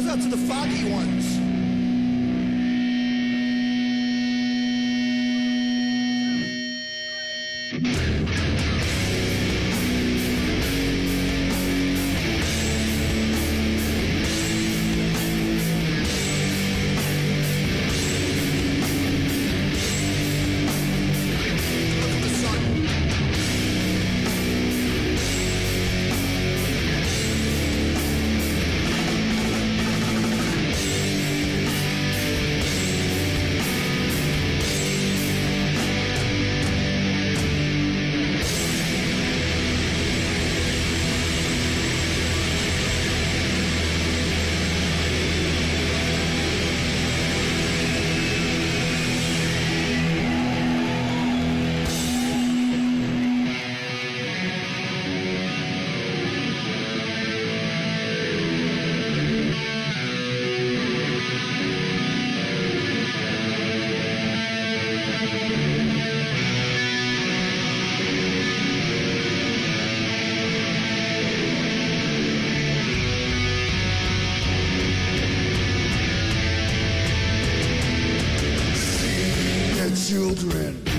us out to the foggy ones. Children